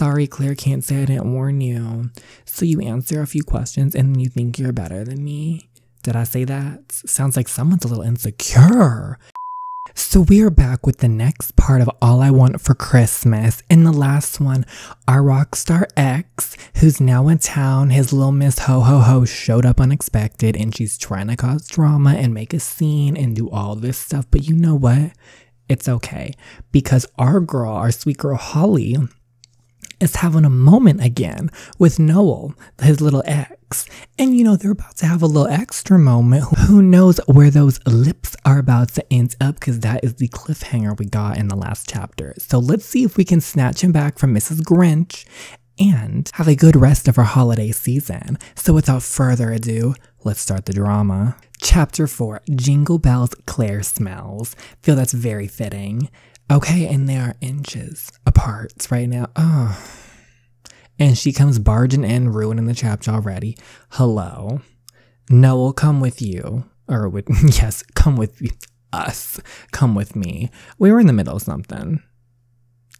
Sorry, Claire can't say I didn't warn you. So you answer a few questions and you think you're better than me. Did I say that? Sounds like someone's a little insecure. So we are back with the next part of All I Want for Christmas. In the last one, our rock star ex, who's now in town, his little Miss Ho Ho Ho showed up unexpected and she's trying to cause drama and make a scene and do all this stuff. But you know what? It's okay because our girl, our sweet girl Holly, is having a moment again with Noel, his little ex. And you know, they're about to have a little extra moment. Who knows where those lips are about to end up because that is the cliffhanger we got in the last chapter. So let's see if we can snatch him back from Mrs. Grinch and have a good rest of our holiday season. So without further ado, let's start the drama. Chapter 4 Jingle Bells Claire Smells. Feel that's very fitting. Okay, and they are inches apart right now. Oh. And she comes barging in, ruining the chapter already. Hello. Noel, come with you. Or with, yes, come with us. Come with me. We were in the middle of something.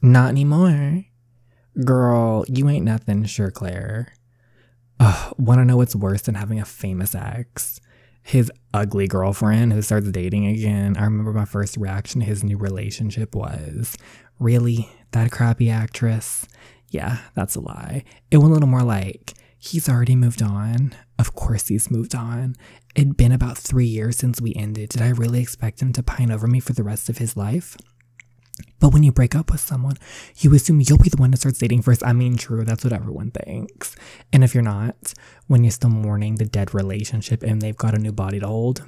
Not anymore. Girl, you ain't nothing, sure, Claire. Ugh, wanna know what's worse than having a famous ex? His ugly girlfriend who starts dating again. I remember my first reaction to his new relationship was, Really? That crappy actress? Yeah, that's a lie. It went a little more like, He's already moved on. Of course, he's moved on. It'd been about three years since we ended. Did I really expect him to pine over me for the rest of his life? But when you break up with someone, you assume you'll be the one that starts dating first. I mean, true, that's what everyone thinks. And if you're not, when you're still mourning the dead relationship and they've got a new body to hold,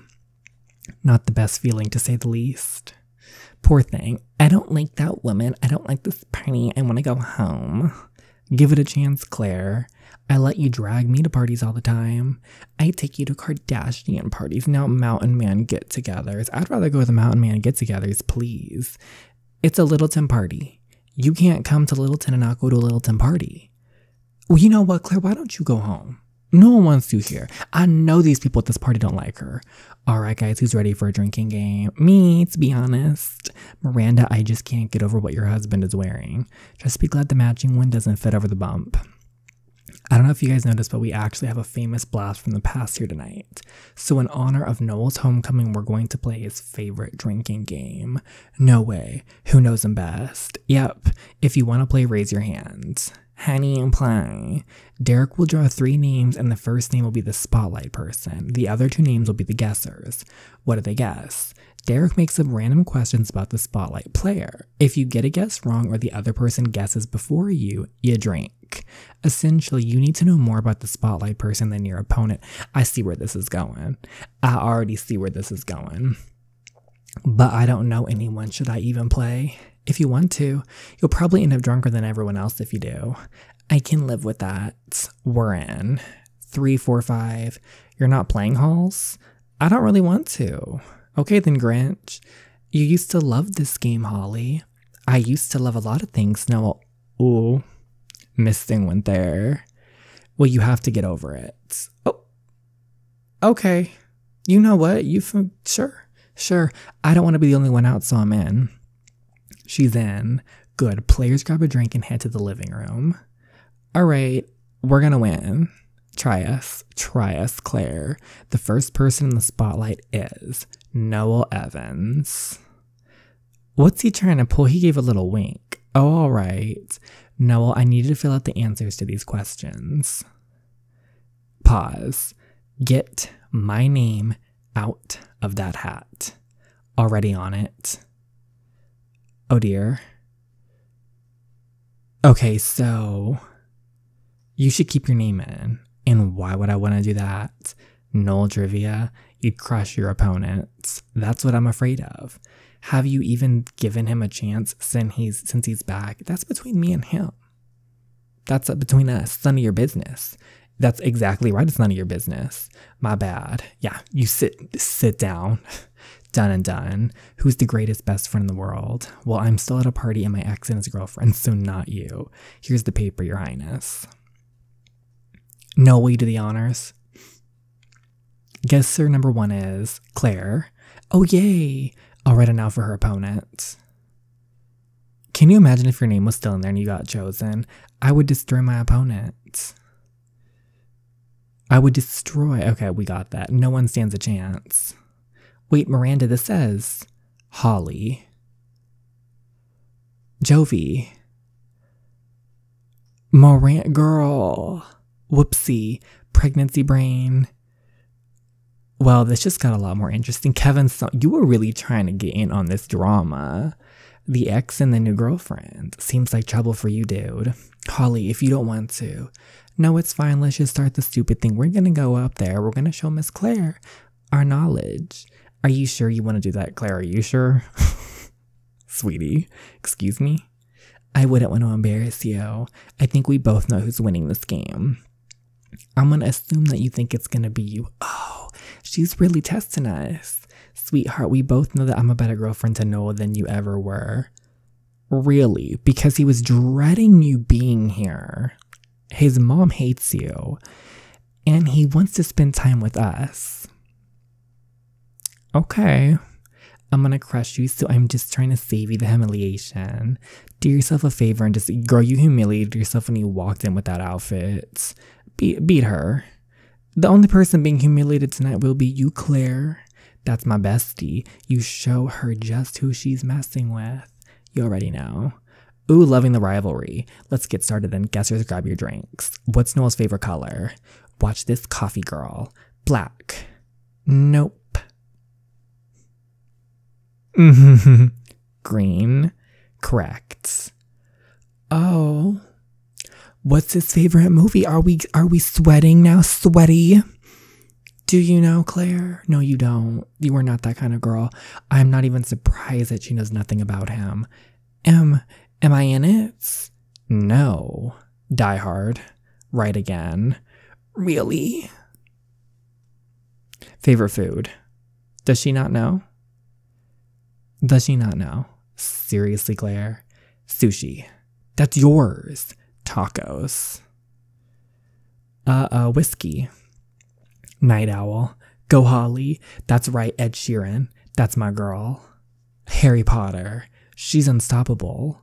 not the best feeling to say the least. Poor thing. I don't like that woman. I don't like this party. I want to go home. Give it a chance, Claire. I let you drag me to parties all the time. I take you to Kardashian parties, now Mountain Man get togethers. I'd rather go to the Mountain Man get togethers, please. It's a Littleton party. You can't come to Littleton and not go to a Littleton party. Well, you know what, Claire? Why don't you go home? No one wants you here. I know these people at this party don't like her. All right, guys, who's ready for a drinking game? Me, to be honest. Miranda, I just can't get over what your husband is wearing. Just be glad the matching one doesn't fit over the bump. I don't know if you guys noticed, but we actually have a famous blast from the past here tonight. So, in honor of Noel's homecoming, we're going to play his favorite drinking game. No way. Who knows him best? Yep. If you want to play, raise your hands. Honey and play. Derek will draw three names, and the first name will be the spotlight person. The other two names will be the guessers. What do they guess? Derek makes up random questions about the spotlight player. If you get a guess wrong or the other person guesses before you, you drink. Essentially, you need to know more about the spotlight person than your opponent. I see where this is going. I already see where this is going. But I don't know anyone. Should I even play? If you want to, you'll probably end up drunker than everyone else if you do. I can live with that. We're in. Three, four, five. You're not playing halls? I don't really want to. Okay, then, Grinch. You used to love this game, Holly. I used to love a lot of things. Now, uh, ooh, missing one there. Well, you have to get over it. Oh, okay. You know what? You sure, sure. I don't want to be the only one out, so I'm in. She's in. Good. Players grab a drink and head to the living room. All right, we're gonna win. Try us. Try us, Claire. The first person in the spotlight is Noel Evans. What's he trying to pull? He gave a little wink. Oh, all right. Noel, I need you to fill out the answers to these questions. Pause. Get my name out of that hat. Already on it. Oh dear. Okay, so you should keep your name in. And why would I want to do that? Noel trivia, you'd crush your opponents. That's what I'm afraid of. Have you even given him a chance since he's since he's back? That's between me and him. That's between us. None of your business. That's exactly right. It's none of your business. My bad. Yeah, you sit sit down. done and done. Who's the greatest best friend in the world? Well, I'm still at a party and my ex and his girlfriend, so not you. Here's the paper, Your Highness. No, you do the honors? Guesser number one is Claire. Oh, yay! I'll write it now for her opponent. Can you imagine if your name was still in there and you got chosen? I would destroy my opponent. I would destroy. Okay, we got that. No one stands a chance. Wait, Miranda, this says Holly. Jovi. Miranda, girl. Whoopsie. Pregnancy brain. Well, this just got a lot more interesting. Kevin, so you were really trying to get in on this drama. The ex and the new girlfriend. Seems like trouble for you, dude. Holly, if you don't want to. No, it's fine. Let's just start the stupid thing. We're gonna go up there. We're gonna show Miss Claire our knowledge. Are you sure you want to do that, Claire? Are you sure? Sweetie, excuse me? I wouldn't want to embarrass you. I think we both know who's winning this game. I'm gonna assume that you think it's gonna be you. Oh, she's really testing us. Sweetheart, we both know that I'm a better girlfriend to Noel than you ever were. Really? Because he was dreading you being here. His mom hates you. And he wants to spend time with us. Okay. I'm gonna crush you, so I'm just trying to save you the humiliation. Do yourself a favor and just, girl, you humiliated yourself when you walked in with that outfit. Beat, beat her. The only person being humiliated tonight will be you, Claire. That's my bestie. You show her just who she's messing with. You already know. Ooh, loving the rivalry. Let's get started then. Guessers, grab your drinks. What's Noel's favorite color? Watch this coffee girl. Black. Nope. Green. Correct. Oh. What's his favorite movie? Are we are we sweating now? Sweaty? Do you know Claire? No, you don't. You are not that kind of girl. I'm not even surprised that she knows nothing about him. Am am I in it? No. Die Hard. Right again. Really? Favorite food? Does she not know? Does she not know? Seriously, Claire? Sushi. That's yours. Tacos. Uh, uh, whiskey. Night Owl, Go Holly, that's right, Ed Sheeran, that's my girl. Harry Potter, she's unstoppable.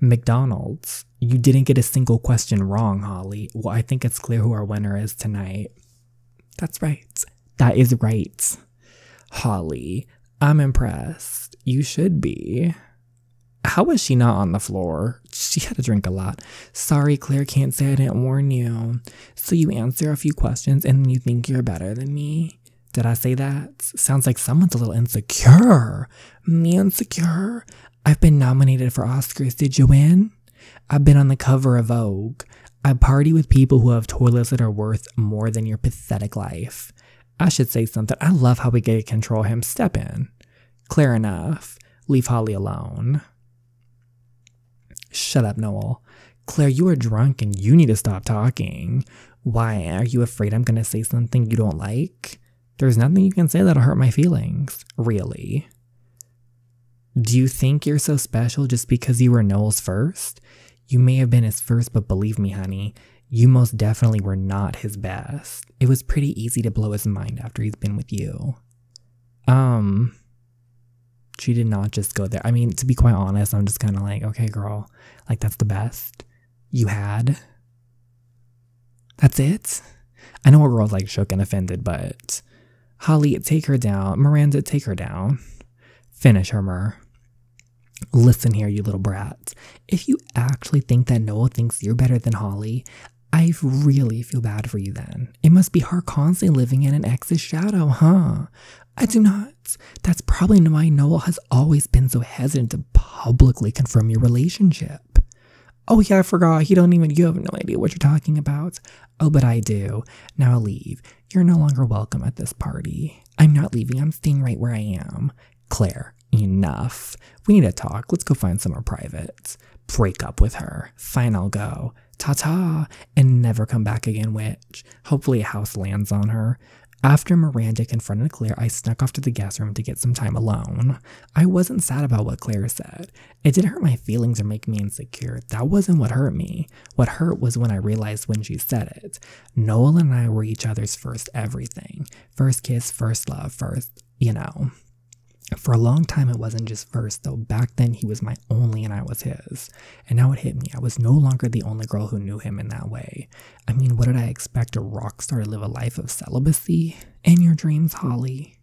McDonald's, you didn't get a single question wrong, Holly. Well, I think it's clear who our winner is tonight. That's right. That is right. Holly, I'm impressed. You should be. How was she not on the floor? She had to drink a lot. Sorry, Claire can't say I didn't warn you. So you answer a few questions and you think you're better than me. Did I say that? Sounds like someone's a little insecure. Me insecure? I've been nominated for Oscars. Did you win? I've been on the cover of Vogue. I party with people who have toilets that are worth more than your pathetic life. I should say something. I love how we get to control him. Step in. Clear enough. Leave Holly alone. Shut up, Noel. Claire, you are drunk and you need to stop talking. Why? Are you afraid I'm going to say something you don't like? There's nothing you can say that'll hurt my feelings. Really? Do you think you're so special just because you were Noel's first? You may have been his first, but believe me, honey, you most definitely were not his best. It was pretty easy to blow his mind after he's been with you. Um, she did not just go there. I mean, to be quite honest, I'm just kind of like, okay, girl, like that's the best you had. That's it. I know a girl's like shook and offended, but Holly, take her down. Miranda, take her down. Finish her, Mur. Listen here, you little brat. If you actually think that Noel thinks you're better than Holly, I really feel bad for you then. It must be hard constantly living in an ex's shadow, huh? I do not. That's probably why Noel has always been so hesitant to publicly confirm your relationship. Oh yeah, I forgot. He don't even you have no idea what you're talking about. Oh, but I do. Now leave. You're no longer welcome at this party. I'm not leaving. I'm staying right where I am. Claire, enough. We need to talk. Let's go find somewhere private. Break up with her. Fine, I'll go. Ta ta. And never come back again, witch Hopefully a house lands on her. After Miranda confronted Claire, I snuck off to the guest room to get some time alone. I wasn't sad about what Claire said. It didn't hurt my feelings or make me insecure. That wasn't what hurt me. What hurt was when I realized when she said it. Noel and I were each other's first everything. First kiss, first love, first, you know. For a long time, it wasn't just verse, though. Back then, he was my only and I was his. And now it hit me. I was no longer the only girl who knew him in that way. I mean, what did I expect a rock star to live a life of celibacy? In your dreams, Holly.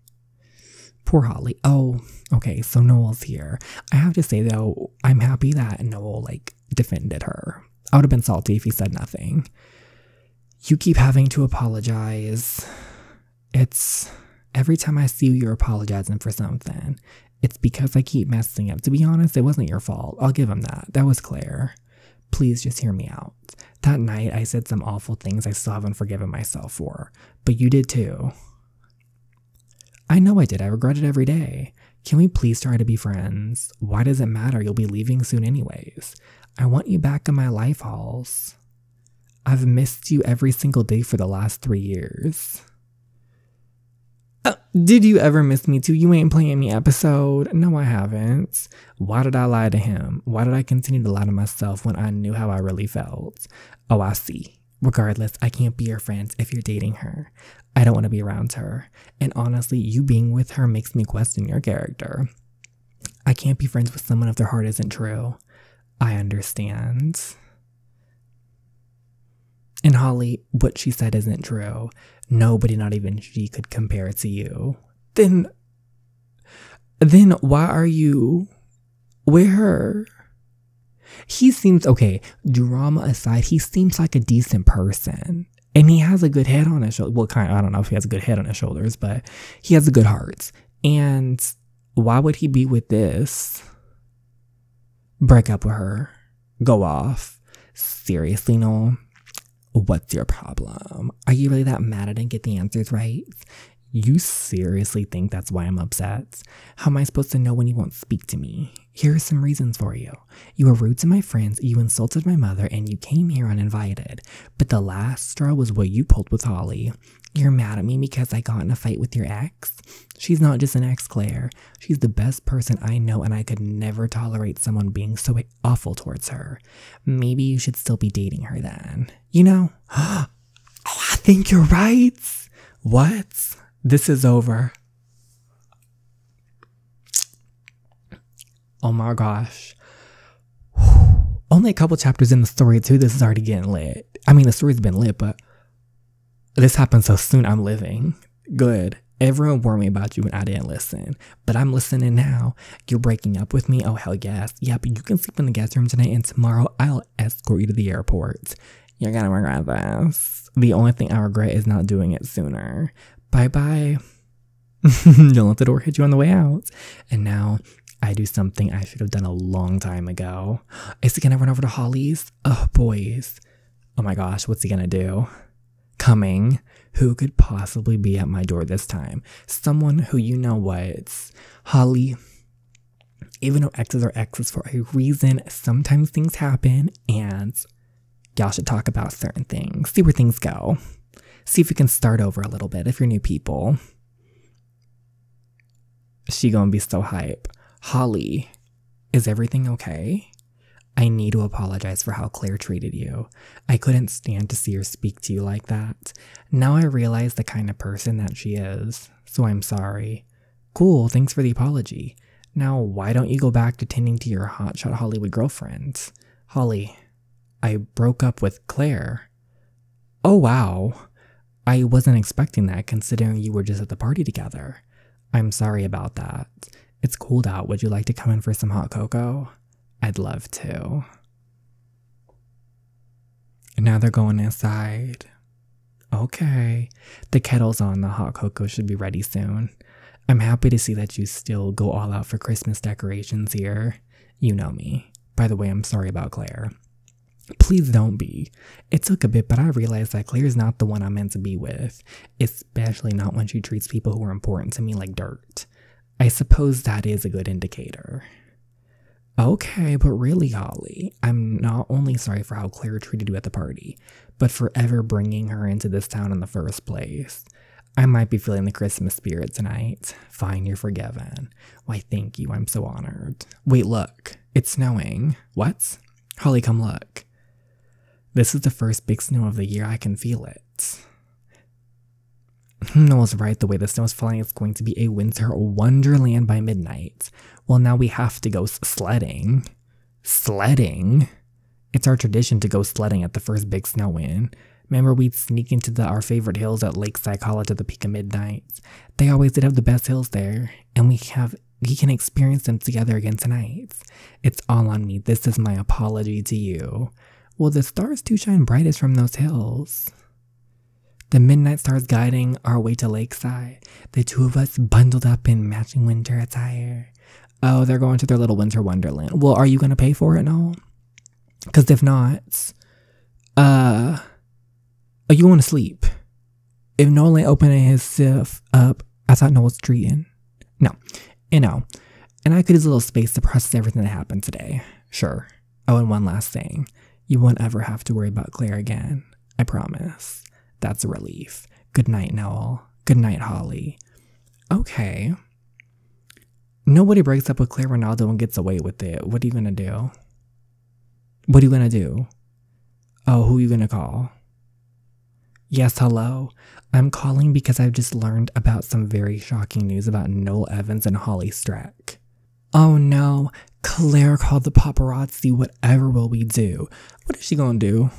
Poor Holly. Oh, okay, so Noel's here. I have to say, though, I'm happy that Noel, like, defended her. I would have been salty if he said nothing. You keep having to apologize. It's every time I see you, you're apologizing for something. It's because I keep messing up. To be honest, it wasn't your fault. I'll give him that. That was Claire. Please just hear me out. That night, I said some awful things I still haven't forgiven myself for. But you did too. I know I did. I regret it every day. Can we please try to be friends? Why does it matter? You'll be leaving soon, anyways. I want you back in my life halls. I've missed you every single day for the last three years. Uh, did you ever miss me too? You ain't playing me episode. No, I haven't. Why did I lie to him? Why did I continue to lie to myself when I knew how I really felt? Oh, I see. Regardless, I can't be your friend if you're dating her. I don't want to be around her. And honestly, you being with her makes me question your character. I can't be friends with someone if their heart isn't true. I understand. And Holly, what she said isn't true. Nobody, not even she, could compare it to you. Then, then why are you with her? He seems okay. Drama aside, he seems like a decent person, and he has a good head on his shoulder. Well, kind of, I don't know if he has a good head on his shoulders, but he has a good heart. And why would he be with this? Break up with her, go off. Seriously, no. What's your problem? Are you really that mad I didn't get the answers right? You seriously think that's why I'm upset? How am I supposed to know when you won't speak to me? Here are some reasons for you. You were rude to my friends, you insulted my mother, and you came here uninvited. But the last straw was what you pulled with Holly. You're mad at me because I got in a fight with your ex? She's not just an ex, Claire. She's the best person I know, and I could never tolerate someone being so awful towards her. Maybe you should still be dating her then. You know? oh, I think you're right. What? This is over. Oh my gosh. Only a couple chapters in the story, too. This is already getting lit. I mean, the story's been lit, but this happened so soon. I'm living. Good. Everyone warned me about you and I didn't listen. But I'm listening now. You're breaking up with me? Oh, hell yes. Yeah, but you can sleep in the guest room tonight and tomorrow I'll escort you to the airport. You're gonna regret this. The only thing I regret is not doing it sooner. Bye bye. Don't let the door hit you on the way out. And now I do something I should have done a long time ago. Is he gonna run over to Holly's? Oh, boys. Oh my gosh, what's he gonna do? Coming. Who could possibly be at my door this time? Someone who you know what? Holly. Even though exes are exes for a reason, sometimes things happen and y'all should talk about certain things. See where things go. See if we can start over a little bit if you're new people. She gonna be so hype. Holly, is everything okay? I need to apologize for how Claire treated you. I couldn't stand to see her speak to you like that. Now I realize the kind of person that she is, so I'm sorry. Cool, thanks for the apology. Now, why don't you go back to tending to your hotshot Hollywood girlfriends? Holly, I broke up with Claire. Oh, wow. I wasn't expecting that considering you were just at the party together. I'm sorry about that. It's cooled out. Would you like to come in for some hot cocoa? I'd love to. now they're going inside. Okay. The kettle's on. The hot cocoa should be ready soon. I'm happy to see that you still go all out for Christmas decorations here. You know me. By the way, I'm sorry about Claire. Please don't be. It took a bit, but I realized that Claire's not the one I'm meant to be with, especially not when she treats people who are important to me like dirt. I suppose that is a good indicator. Okay, but really, Holly, I'm not only sorry for how Claire treated you at the party, but for ever bringing her into this town in the first place. I might be feeling the Christmas spirit tonight. Fine, you're forgiven. Why, thank you, I'm so honored. Wait, look, it's snowing. What? Holly, come look. This is the first big snow of the year. I can feel it. Noel's right. The way the snow is falling, it's going to be a winter wonderland by midnight. Well, now we have to go sledding. Sledding? It's our tradition to go sledding at the first big snow in. Remember, we'd sneak into the, our favorite hills at Lakeside College at the peak of midnight. They always did have the best hills there, and we have we can experience them together again tonight. It's all on me. This is my apology to you. Well, the stars do shine brightest from those hills. The midnight stars guiding our way to Lakeside. The two of us bundled up in matching winter attire. Oh, they're going to their little winter wonderland. Well, are you going to pay for it, No. Because if not, uh, are you going to sleep? If Nolan opening his sieve up, I thought Noel was treating. No, you know, and I could use a little space to process everything that happened today. Sure. Oh, and one last thing. You won't ever have to worry about Claire again. I promise. That's a relief. Good night, Noel. Good night, Holly. Okay. Nobody breaks up with Claire Ronaldo and gets away with it. What are you gonna do? What are you gonna do? Oh, who are you gonna call? Yes, hello. I'm calling because I've just learned about some very shocking news about Noel Evans and Holly Strack. Oh no, Claire called the paparazzi. Whatever will we do? What is she gonna do?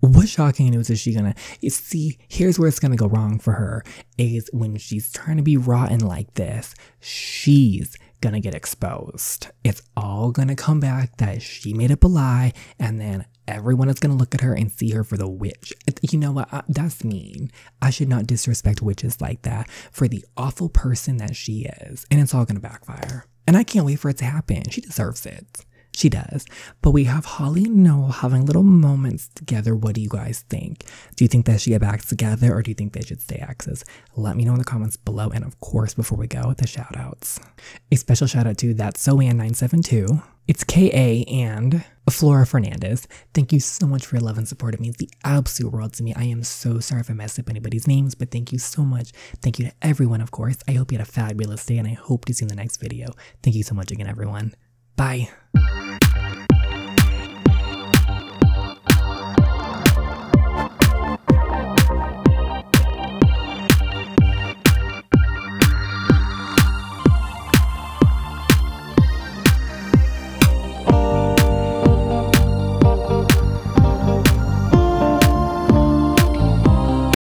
What shocking news is she gonna you see? Here's where it's gonna go wrong for her is when she's trying to be rotten like this, she's gonna get exposed. It's all gonna come back that she made up a lie, and then everyone is gonna look at her and see her for the witch. You know what? That's mean. I should not disrespect witches like that for the awful person that she is, and it's all gonna backfire. And I can't wait for it to happen. She deserves it. She does. But we have Holly and Noel having little moments together. What do you guys think? Do you think they should get back together or do you think they should stay exes? Let me know in the comments below. And of course, before we go, the shout outs. A special shout out to that Soan972. It's KA and Flora Fernandez. Thank you so much for your love and support. It means the absolute world to me. I am so sorry if I messed up anybody's names, but thank you so much. Thank you to everyone, of course. I hope you had a fabulous day and I hope to see you in the next video. Thank you so much again, everyone. Bye.